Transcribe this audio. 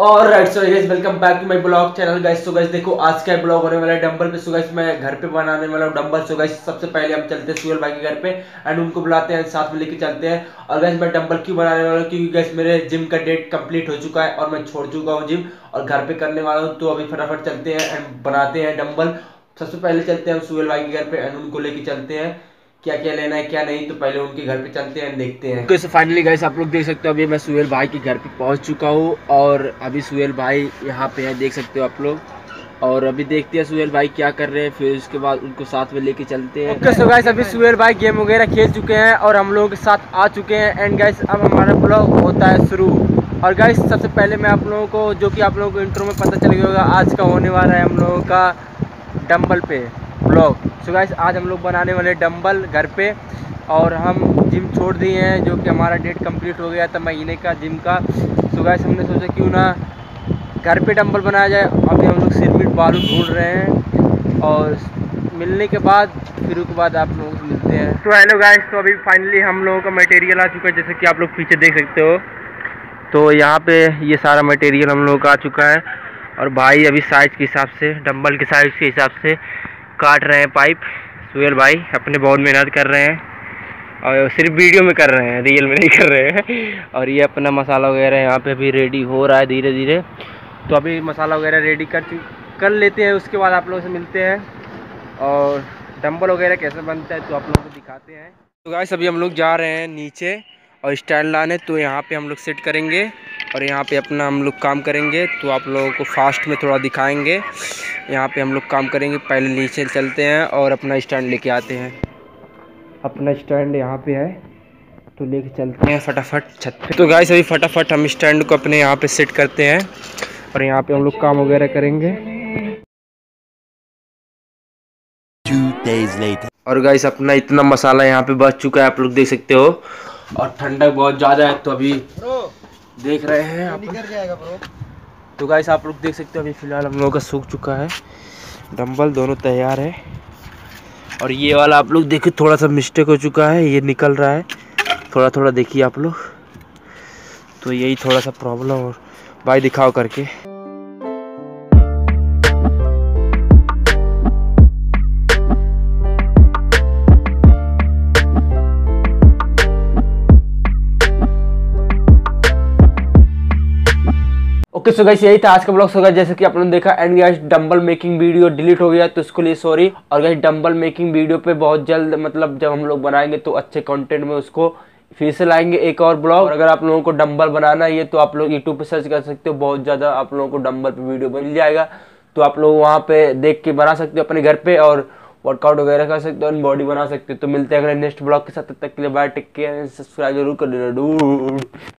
और right so guys welcome back to my blog channel guys so guys देखो, आज का ब्लॉग होने वाला है डंबल पे। सो गाइस मैं घर पे बनाने वाला हूँ डंबल सो गाइस सबसे पहले हम चलते हैं सुअल भाई के घर पे एंड उनको बुलाते हैं, साथ में लेके चलते हैं। और गाइस मैं डंबल क्यों बनाने वाला हूँ? क्योंकि गाइस मेरे जिम का डेट कंप्लीट हो चुका है और मैं छोड़ चुका हूँ जिम और घर पे करने वाला हूँ। तो अभी फटाफट चलते हैं एंड बनाते हैं डंबल सबसे पहले चलते हैं हम सुअल भाई के घर पे एंड उनको लेके चलते हैं। क्या क्या लेना है क्या नहीं तो पहले उनके घर पे चलते हैं देखते हैं। तो फाइनली गाइस आप लोग देख सकते हो अभी मैं सुहेल भाई के घर पे पहुँच चुका हूँ और अभी सुहेल भाई यहाँ पे है देख सकते हो आप लोग। और अभी देखते हैं सुहेल भाई क्या कर रहे हैं फिर उसके बाद उनको साथ में लेके चलते हैं। ओके सो गाइस अभी सुहेल भाई गेम वगैरह खेल चुके हैं और हम लोग के साथ आ चुके हैं एंड गाइस अब हमारा ब्लॉग होता है शुरू। और गाइस सबसे पहले मैं आप लोगों को जो कि आप लोगों को इंट्रो में पता चल गया होगा आज का होने वाला है हम लोगों का डम्बल पे। ब्लॉग सो गाइस आज हम लोग बनाने वाले डम्बल घर पे, और हम जिम छोड़ दिए हैं, जो कि हमारा डेट कंप्लीट हो गया था महीने का जिम का। सो गाइस हमने सोचा क्यों ना घर पे डंबल बनाया जाए। अभी हम लोग सिरमिट बालू ढूंढ रहे हैं, और मिलने के बाद, फिर उसके बाद आप लोगों से मिलते हैं। तो हेलो गाइस तो अभी फाइनली हम लोगों का मटेरियल आ चुका है, जैसे कि आप लोग पीछे देख सकते हो। तो यहाँ पे ये सारा मटेरियल हम लोगों का आ चुका है, और भाई अभी साइज़ के हिसाब से डंबल के साइज़ के हिसाब से काट रहे हैं पाइप। सुहेल भाई अपने बहुत मेहनत कर रहे हैं। और सिर्फ़ वीडियो में कर रहे हैं रियल में नहीं कर रहे हैं। और ये अपना मसाला वगैरह यहाँ पे अभी रेडी हो रहा है धीरे धीरे तो अभी मसाला वगैरह रेडी कर कर लेते हैं, उसके बाद आप लोगों से मिलते हैं। और डंबल वगैरह कैसे बनता है तो आप लोगों को दिखाते हैं। तो गाइस अभी हम लोग जा रहे हैं नीचे और स्टैंड लाने तो यहाँ पे हम लोग सेट करेंगे। और यहाँ पे अपना हम लोग काम करेंगे तो आप लोगों को फास्ट में थोड़ा दिखाएँगे। यहाँ पे हम लोग काम करेंगे पहले नीचे चलते हैं और अपना स्टैंड लेके आते हैं। अपना स्टैंड यहाँ पे है तो लेके चलते हैं फटाफट छत पे। तो गाइस अभी फटाफट हम स्टैंड को अपने यहाँ पे सेट करते हैं और यहाँ पे हम लोग काम वगैरह करेंगे। और गाइस अपना इतना मसाला यहाँ पे बच चुका है आप लोग देख सकते हो। और ठंडक बहुत ज़्यादा है तो अभी देख रहे हैं आप तो गाइस आप लोग देख सकते हो अभी फ़िलहाल हम लोगों का सूख चुका है। डंबल दोनों तैयार है। और ये वाला आप लोग देखिए थोड़ा सा मिस्टेक हो चुका है ये निकल रहा है। थोड़ा थोड़ा देखिए आप लोग। तो यही थोड़ा सा प्रॉब्लम और भाई दिखाओ करके। ओके सो गाइस यही था आज का ब्लॉग सो गाइस जैसे कि आप लोगों ने देखा and guys dumbbell making video delete हो गया तो उसके लिए सॉरी और गाइस डंबल मेकिंग वीडियो पे बहुत जल्द मतलब जब हम लोग बनाएँगे तो अच्छे कंटेंट में उसको फिर से लाएँगे एक और ब्लॉग अगर आप लोगों को डंबल बनाना है तो आप लोग यूट्यूब पर सर्च कर सकते हो। बहुत ज़्यादा आप लोगों को डंबल पर वीडियो मिल जाएगा। तो आप लोग वहाँ पे देख के बना सकते हो अपने घर पर और वर्कआउट वगैरह कर सकते हो बॉडी बना सकते हो। तो मिलते हैं अगले नेक्स्ट ब्लॉग के साथ। तब तक के लिए बाय टेक केयर सब्सक्राइब ज़रूर कर देना डू